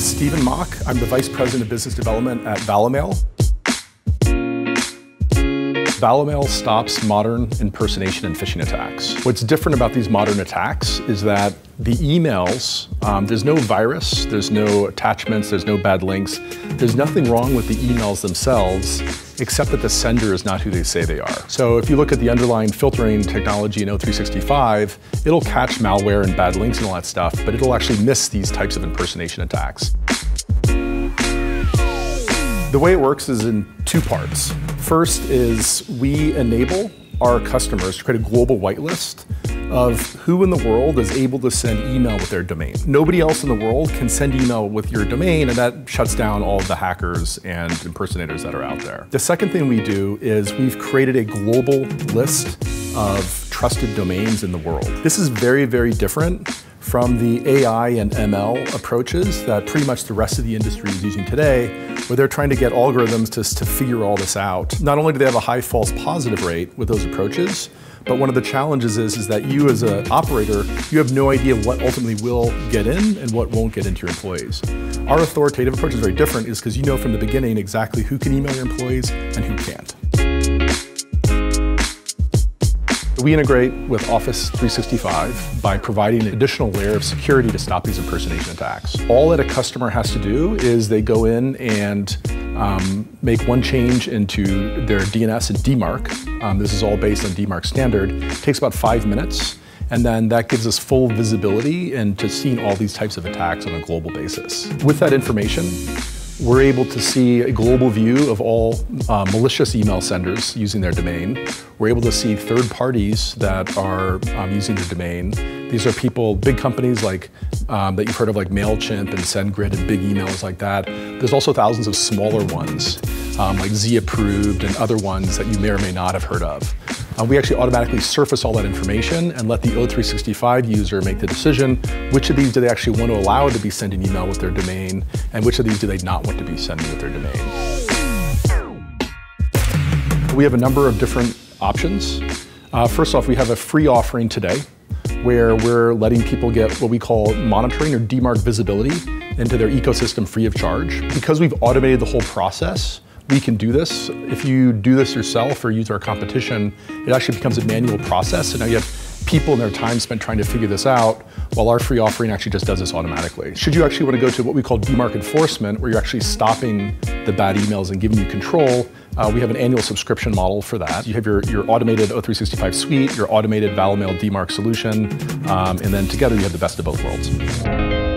Stephen Mock. I'm the Vice President of Business Development at Valimail. Valimail stops modern impersonation and phishing attacks. What's different about these modern attacks is that the emails, um, there's no virus, there's no attachments, there's no bad links. There's nothing wrong with the emails themselves, except that the sender is not who they say they are. So if you look at the underlying filtering technology in O365, it'll catch malware and bad links and all that stuff, but it'll actually miss these types of impersonation attacks. The way it works is in two parts. First is we enable our customers to create a global whitelist of who in the world is able to send email with their domain. Nobody else in the world can send email with your domain, and that shuts down all the hackers and impersonators that are out there. The second thing we do is we've created a global list of trusted domains in the world. This is very, very different from the AI and ML approaches that pretty much the rest of the industry is using today, where they're trying to get algorithms to, to figure all this out. Not only do they have a high false positive rate with those approaches, but one of the challenges is, is that you as an operator, you have no idea what ultimately will get in and what won't get into your employees. Our authoritative approach is very different is because you know from the beginning exactly who can email your employees and who can't. We integrate with Office 365 by providing an additional layer of security to stop these impersonation attacks. All that a customer has to do is they go in and um, make one change into their DNS and DMARC. Um, this is all based on DMARC standard. It takes about five minutes. And then that gives us full visibility into seeing all these types of attacks on a global basis. With that information, we're able to see a global view of all uh, malicious email senders using their domain. We're able to see third parties that are um, using the domain. These are people, big companies like um, that you've heard of like MailChimp and SendGrid and big emails like that. There's also thousands of smaller ones um, like Zapproved and other ones that you may or may not have heard of. Uh, we actually automatically surface all that information and let the O365 user make the decision which of these do they actually want to allow to be sending email with their domain and which of these do they not want to be sending with their domain. We have a number of different options. Uh, first off, we have a free offering today where we're letting people get what we call monitoring or DMARC visibility into their ecosystem free of charge. Because we've automated the whole process, we can do this. If you do this yourself or use our competition, it actually becomes a manual process. So now you have people and their time spent trying to figure this out, while our free offering actually just does this automatically. Should you actually want to go to what we call DMARC enforcement, where you're actually stopping the bad emails and giving you control, uh, we have an annual subscription model for that. You have your, your automated O365 suite, your automated Valimail DMARC solution, um, and then together you have the best of both worlds.